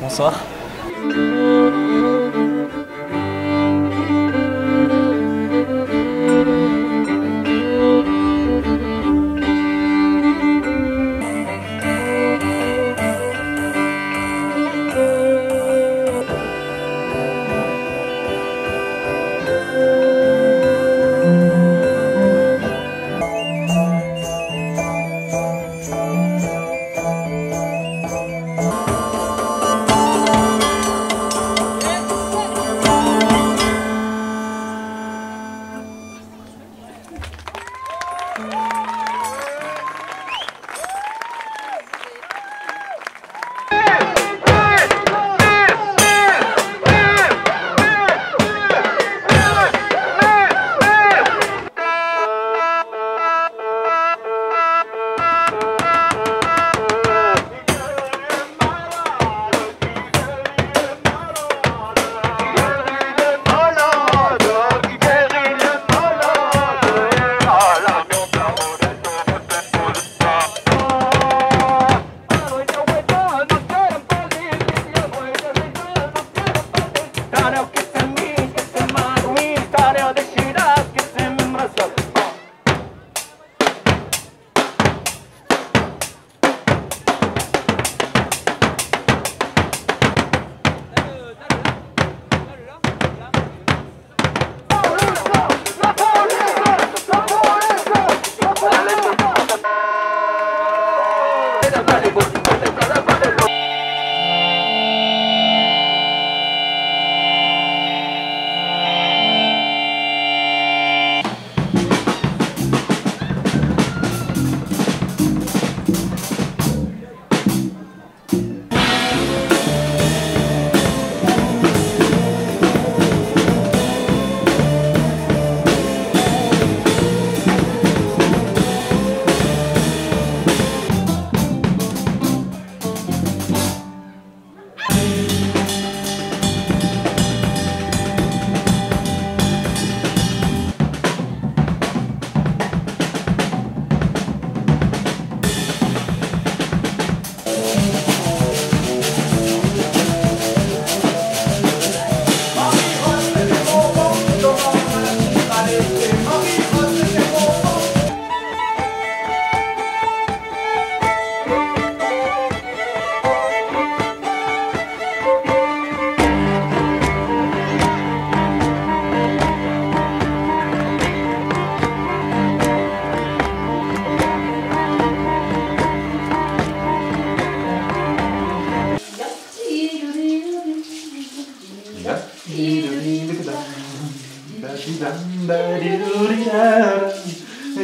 Bonsoir.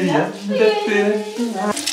Yep.